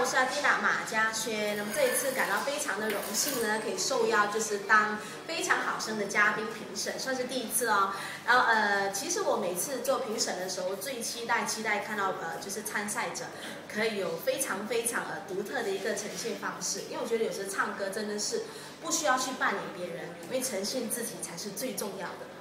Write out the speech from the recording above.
我是阿迪达马嘉轩，那么这一次感到非常的荣幸呢，可以受邀，就是当非常好声的嘉宾评审，算是第一次哦。然后呃，其实我每次做评审的时候，最期待期待看到呃，就是参赛者可以有非常非常呃独特的一个呈现方式。因为我觉得有时候唱歌真的是不需要去扮演别人，因为呈现自己才是最重要的。